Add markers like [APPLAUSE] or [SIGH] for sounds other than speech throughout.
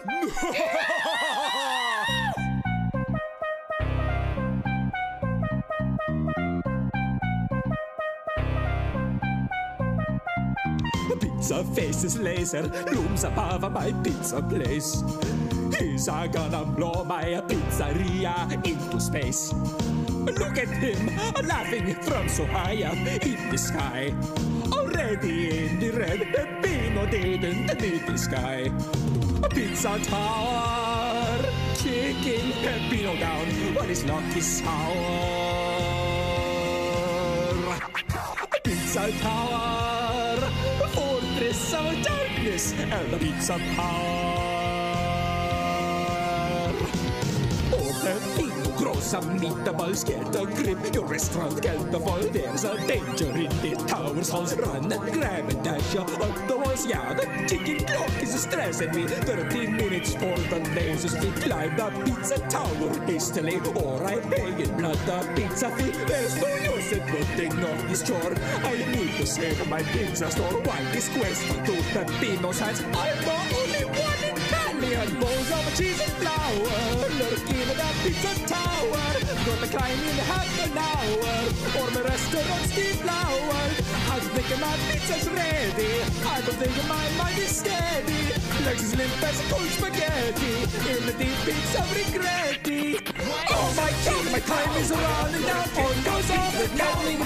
[LAUGHS] pizza faces laser looms above my pizza place. He's gonna blow my pizzeria into space. Look at him laughing from so high up in the sky. Already in the red, Pino didn't need the sky. Pizza Tower, kicking Peppino down when his luck is sour. Pizza Tower, fortress of darkness and the pizza power. Peppino grows a scared to grip your restaurant, get the fall. There's a danger in the tower's halls. Run and grab and dash the walls. Yeah, the ticking clock is stressing me. 30 minutes for the lasers to climb the pizza tower hastily, or I pay in blood the pizza fee. There's no use in putting off this chore. I need to save my pizza store. Why this quest to Peppino's hands? I'm the only one in Italian. Bowls of cheese and flour, lurking in the pizza tower. In half an hour, or my restaurant's deflowered. I'm thinking my pizza's ready. I don't think my mind is steady. Legs as limp as cold spaghetti in the deep pits of regretti. Oh my god, my time is running down. On goes off the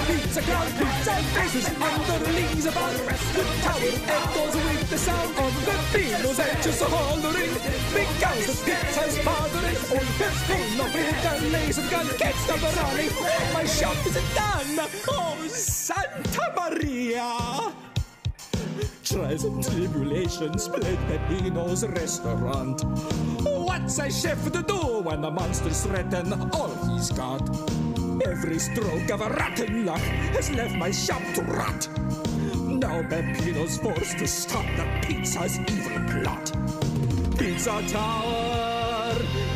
pizza crowd. Pizza faces underlings about the tower echoes the sound of the Pino's edges hollering. Because the pizza's bothering. On Peppino with a laser gun gets the running. My shop is done. Oh, Santa Maria. Trials and tribulations plague Peppino's restaurant. What's a chef to do when the monsters threaten all he's got? Every stroke of a rotten luck has left my shop to rot. Now Peppino's forced to stop the pizza's evil plot. Pizza Tower,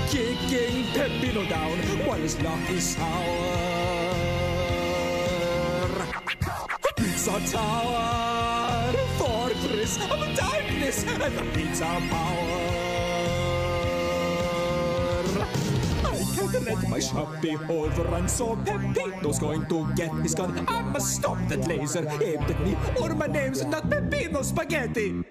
kicking Peppino down while his luck is sour. Pizza Tower, fortress of darkness and the pizza power. Can't let my shop be overrun, so Peppino's going to get his gun. I must stop that laser aimed at me, or my name's not Peppino Spaghetti.